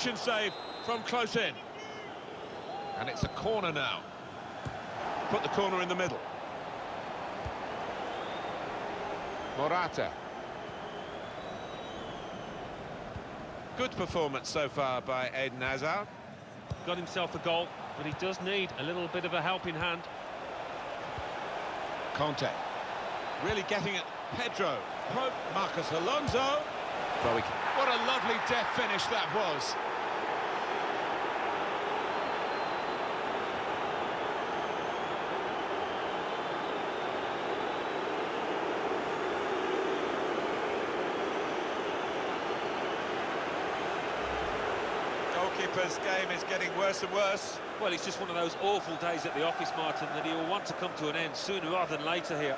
Save from close in. And it's a corner now. Put the corner in the middle. Morata. Good performance so far by Eden Hazard. Got himself a goal, but he does need a little bit of a helping hand. Kanté. Really getting at Pedro. Pope. Marcos Alonso. What a lovely death finish that was. Goalkeeper's game is getting worse and worse. Well, it's just one of those awful days at the office, Martin, that he will want to come to an end sooner rather than later here.